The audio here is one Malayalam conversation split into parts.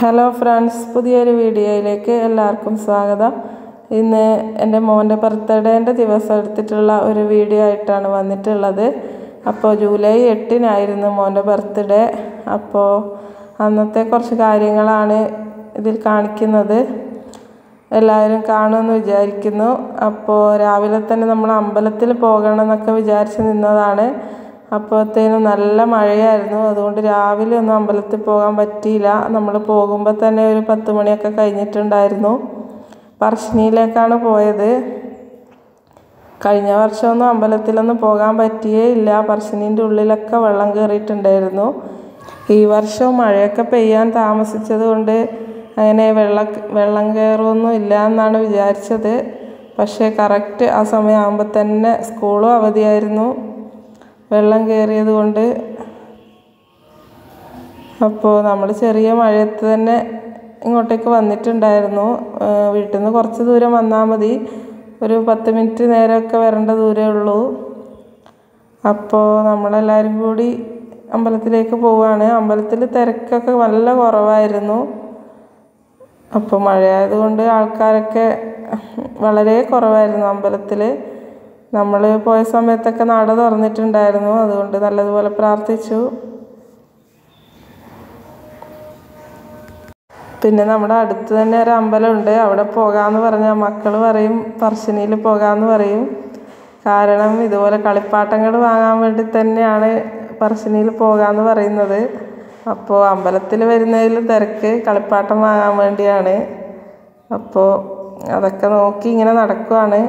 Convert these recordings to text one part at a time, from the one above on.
ഹലോ ഫ്രണ്ട്സ് പുതിയൊരു വീഡിയോയിലേക്ക് എല്ലാവർക്കും സ്വാഗതം. ഇന്ന് എന്റെ മോന്റെ ബർത്ത്ഡേന്റെ ദിവസം എടുത്തിട്ടുള്ള ഒരു വീഡിയോ ആയിട്ടാണ് വന്നിട്ടുള്ളത്. അപ്പോൾ ജൂലൈ എട്ടിനായിരുന്നു മോന്റെ ബർത്ത്ഡേ. അപ്പോൾ അന്നത്തെ കുറച്ച് കാര്യങ്ങളാണ് ഇതിൽ കാണിക്കുന്നത്. എല്ലാവരും കാണുമെന്ന് വിചാരിക്കുന്നു. അപ്പോൾ രാവിലെ തന്നെ നമ്മൾ അമ്പലത്തിൽ പോകണം എന്നൊക്കെ വിചാരിച്ച് നിന്നതാണ്. അപ്പോഴത്തേനും നല്ല മഴയായിരുന്നു. അതുകൊണ്ട് രാവിലെ ഒന്നും അമ്പലത്തിൽ പോകാൻ പറ്റിയില്ല. നമ്മൾ പോകുമ്പോൾ തന്നെ ഒരു പത്ത് മണിയൊക്കെ കഴിഞ്ഞിട്ടുണ്ടായിരുന്നു. പറശ്ശിനിയിലേക്കാണ് പോയത്. കഴിഞ്ഞ വർഷമൊന്നും അമ്പലത്തിലൊന്നും പോകാൻ പറ്റിയേ ഇല്ല. പറശ്ശിനീന്റെ ഉള്ളിലൊക്കെ വെള്ളം കയറിയിട്ടുണ്ടായിരുന്നു. ഈ വർഷം മഴയൊക്കെ പെയ്യാൻ താമസിച്ചത് കൊണ്ട് അങ്ങനെ വെള്ള വെള്ളം കയറുമൊന്നും ഇല്ല എന്നാണ് വിചാരിച്ചത്. പക്ഷേ കറക്റ്റ് ആ സമയമാകുമ്പോൾ തന്നെ സ്കൂളും അവധിയായിരുന്നു. വെള്ളം കയറിയത് കൊണ്ട് അപ്പോൾ നമ്മൾ ചെറിയ മഴയത്ത് തന്നെ ഇങ്ങോട്ടേക്ക് വന്നിട്ടുണ്ടായിരുന്നു. വീട്ടിൽ നിന്ന് കുറച്ച് ദൂരം വന്നാൽ മതി. ഒരു പത്ത് മിനിറ്റ് നേരമൊക്കെ വരേണ്ട ദൂരമേ ഉള്ളൂ. അപ്പോൾ നമ്മളെല്ലാവരും കൂടി അമ്പലത്തിലേക്ക് പോവുകയാണ് അമ്പലത്തിൽ തിരക്കൊക്കെ നല്ല കുറവായിരുന്നു. അപ്പോൾ മഴയായതുകൊണ്ട് ആൾക്കാരൊക്കെ വളരെ കുറവായിരുന്നു അമ്പലത്തിൽ നമ്മൾ പോയ സമയത്തൊക്കെ നട തുറന്നിട്ടുണ്ടായിരുന്നു. അതുകൊണ്ട് നല്ലതുപോലെ പ്രാർത്ഥിച്ചു. പിന്നെ നമ്മുടെ അടുത്ത് തന്നെ ഒരു അമ്പലമുണ്ട്. അവിടെ പോകാമെന്ന് പറഞ്ഞാൽ മക്കൾ പറയും പറശ്ശിനിയിൽ പോകാമെന്ന് പറയും. കാരണം ഇതുപോലെ കളിപ്പാട്ടങ്ങൾ വാങ്ങാൻ വേണ്ടി തന്നെയാണ് പറശ്ശിനിയിൽ പോകാമെന്ന് പറയുന്നത്. അപ്പോൾ അമ്പലത്തിൽ വരുന്നതിൽ തിരക്ക് കളിപ്പാട്ടം വാങ്ങാൻ വേണ്ടിയാണ്. അപ്പോൾ അതൊക്കെ നോക്കി ഇങ്ങനെ നടക്കുവാണ്.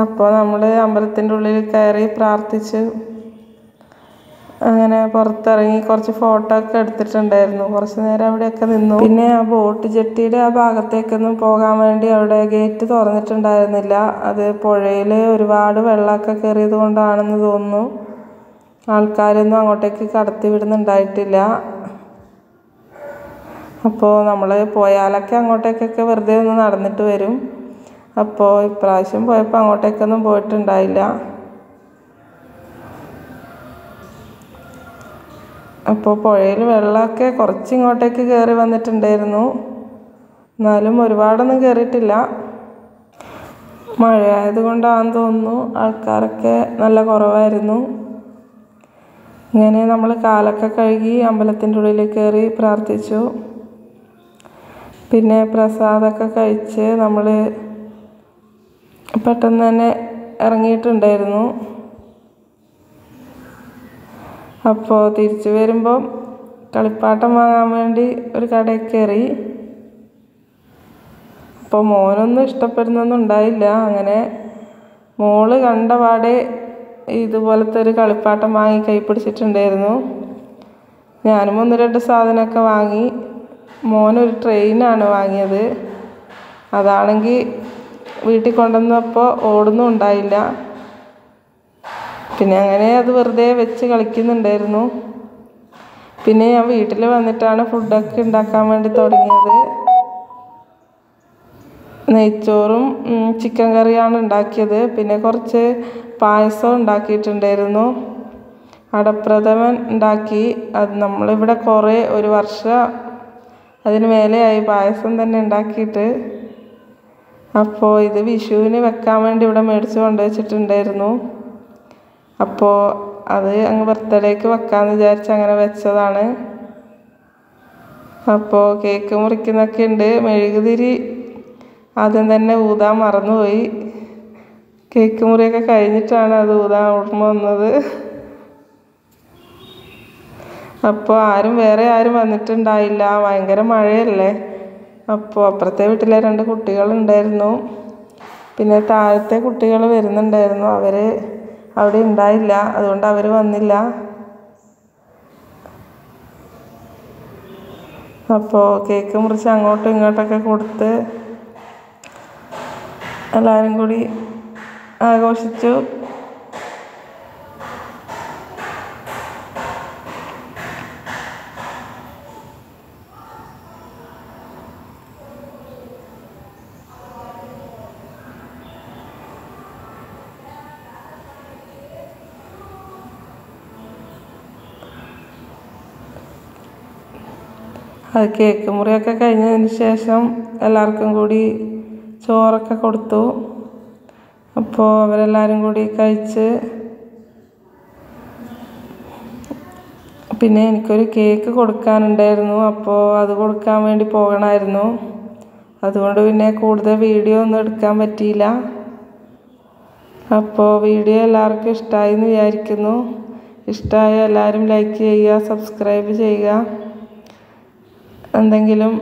അപ്പോൾ നമ്മൾ അമ്പലത്തിന്റെ ഉള്ളിൽ കയറി പ്രാർത്ഥിച്ച് അങ്ങനെ പുറത്തിറങ്ങി കുറച്ച് ഫോട്ടോ ഒക്കെ എടുത്തിട്ടുണ്ടായിരുന്നു. കുറച്ച് നേരം അവിടെയൊക്കെ നിന്നു. പിന്നെ ആ ബോട്ട് ജെട്ടിയുടെ ആ ഭാഗത്തേക്കൊന്നും പോകാൻ വേണ്ടി അവിടെ ഗേറ്റ് തുറന്നിട്ടുണ്ടായിരുന്നില്ല. അത് പുഴയിൽ ഒരുപാട് വെള്ളമൊക്കെ കയറിയത് കൊണ്ടാണെന്ന് തോന്നുന്നു. ആൾക്കാരൊന്നും അങ്ങോട്ടേക്ക് കടത്തി വിടുന്നുണ്ടായിട്ടില്ല. അപ്പോൾ നമ്മൾ പോയാലൊക്കെ അങ്ങോട്ടേക്കൊക്കെ വെറുതെ ഒന്ന് നടന്നിട്ട് വരും. അപ്പോൾ ഇപ്രാവശ്യം പോയപ്പോൾ അങ്ങോട്ടേക്കൊന്നും പോയിട്ടുണ്ടായില്ല. അപ്പോൾ പുഴയിൽ വെള്ളമൊക്കെ കുറച്ച് ഇങ്ങോട്ടേക്ക് കയറി വന്നിട്ടുണ്ടായിരുന്നു. എന്നാലും ഒരുപാടൊന്നും കയറിയിട്ടില്ല മഴയായത് കൊണ്ടാണെന്ന് തോന്നുന്നു ആൾക്കാരൊക്കെ നല്ല കുറവായിരുന്നു. ഇങ്ങനെ നമ്മൾ കാലൊക്കെ കഴുകി അമ്പലത്തിന്റെ ഉള്ളിൽ കയറി പ്രാർത്ഥിച്ചു. പിന്നെ പ്രസാദമൊക്കെ കഴിച്ച് നമ്മൾ പെട്ടെന്ന് തന്നെ ഇറങ്ങിയിട്ടുണ്ടായിരുന്നു. അപ്പോൾ തിരിച്ചു വരുമ്പോൾ കളിപ്പാട്ടം വാങ്ങാൻ വേണ്ടി ഒരു കടയിൽ കയറി. അപ്പോൾ മോനൊന്നും ഇഷ്ടപ്പെടുന്നൊന്നും ഉണ്ടായില്ല. അങ്ങനെ മോൾ കണ്ട പാടെ ഇതുപോലത്തെ ഒരു കളിപ്പാട്ടം വാങ്ങി കൈ പിടിച്ചിട്ടുണ്ടായിരുന്നു. ഞാനും ഒന്ന് രണ്ട് സാധനമൊക്കെ വാങ്ങി. മോനൊരു ട്രെയിനാണ് വാങ്ങിയത്. അതാണെങ്കിൽ വീട്ടിൽ കൊണ്ടുവന്നപ്പോൾ ഓടുന്നും ഉണ്ടായില്ല. പിന്നെ അങ്ങനെ അത് വെറുതെ വെച്ച് കളിക്കുന്നുണ്ടായിരുന്നു. പിന്നെ ഞാൻ വീട്ടിൽ വന്നിട്ടാണ് ഫുഡൊക്കെ ഉണ്ടാക്കാൻ വേണ്ടി തുടങ്ങിയത്. നെയ്ച്ചോറും ചിക്കൻ കറിയാണ് ഉണ്ടാക്കിയത്. പിന്നെ കുറച്ച് പായസം ഉണ്ടാക്കിയിട്ടുണ്ടായിരുന്നു. അടപ്രഥമൻ ഉണ്ടാക്കി. അത് നമ്മളിവിടെ കുറേ ഒരു വർഷം അതിന് മേലെയായി പായസം തന്നെ ഉണ്ടാക്കിയിട്ട്. അപ്പോൾ ഇത് വിഷുവിന് വെക്കാൻ വേണ്ടി ഇവിടെ മേടിച്ച് കൊണ്ടുവച്ചിട്ടുണ്ടായിരുന്നു. അപ്പോൾ അത് അങ്ങ് ബർത്ത്ഡേക്ക് വെക്കാമെന്ന് വിചാരിച്ച് അങ്ങനെ വെച്ചതാണ്. അപ്പോൾ കേക്ക് മുറിക്കുന്നൊക്കെ ഉണ്ട്. മെഴുകുതിരി ആദ്യം തന്നെ ഊതാൻ മറന്നുപോയി. കേക്ക് മുറിയൊക്കെ കഴിഞ്ഞിട്ടാണ് അത് ഊതാൻ ഓർമ്മ വന്നത്. അപ്പോൾ ആരും വേറെ ആരും വന്നിട്ടുണ്ടായില്ല. ഭയങ്കര മഴയല്ലേ? അപ്പോൾ അപ്പുറത്തെ വീട്ടിലെ രണ്ട് കുട്ടികളുണ്ടായിരുന്നു. പിന്നെ താഴത്തെ കുട്ടികൾ വരുന്നുണ്ടായിരുന്നു. അവർ അവിടെ ഉണ്ടായില്ല. അതുകൊണ്ട് അവർ വന്നില്ല. അപ്പോൾ കേക്ക് മുറിച്ച് അങ്ങോട്ടും ഇങ്ങോട്ടൊക്കെ കൊടുത്ത് എല്ലാവരും കൂടി ആഘോഷിച്ചു. അത് കേക്ക് മുറിയൊക്കെ കഴിഞ്ഞതിന് ശേഷം എല്ലാവർക്കും കൂടി ചോറൊക്കെ കൊടുത്തു. അപ്പോൾ അവരെല്ലാവരും കൂടി കഴിച്ച് പിന്നെ എനിക്കൊരു കേക്ക് കൊടുക്കാനുണ്ടായിരുന്നു. അപ്പോൾ അത് കൊടുക്കാൻ വേണ്ടി പോകണമായിരുന്നു അതുകൊണ്ട് പിന്നെ കൂടുതൽ വീഡിയോ ഒന്നും എടുക്കാൻ പറ്റിയില്ല. അപ്പോൾ വീഡിയോ എല്ലാവർക്കും ഇഷ്ടമായി എന്ന് വിചാരിക്കുന്നു. ഇഷ്ടമായ എല്ലാവരും ലൈക്ക് ചെയ്യുക സബ്സ്ക്രൈബ് ചെയ്യുക. എന്തെങ്കിലും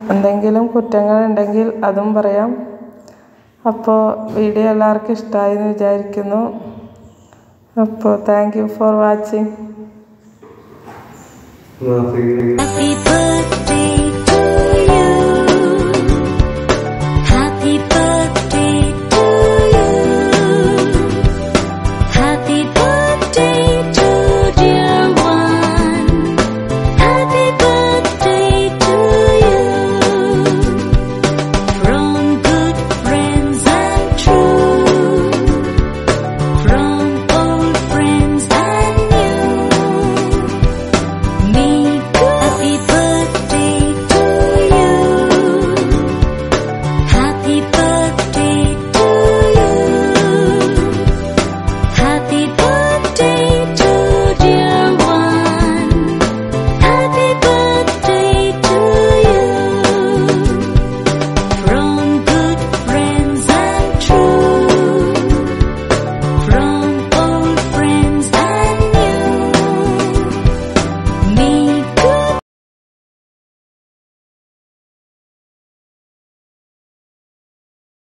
എന്തെങ്കിലും കുറ്റങ്ങളുണ്ടെങ്കിൽ അതും പറയാം. അപ്പോൾ വീഡിയോ എല്ലാവർക്കും ഇഷ്ടമായി എന്ന് വിചാരിക്കുന്നു. അപ്പോൾ താങ്ക് യു ഫോർ വാച്ചിങ്